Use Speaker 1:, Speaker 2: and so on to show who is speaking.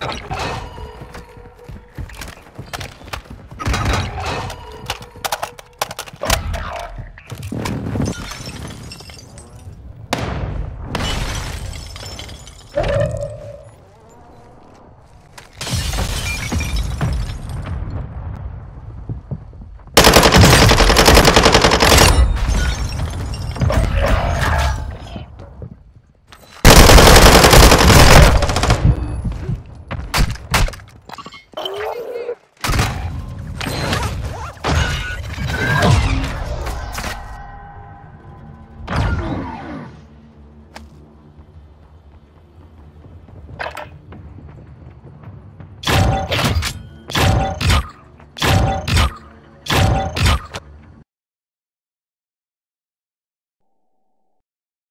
Speaker 1: you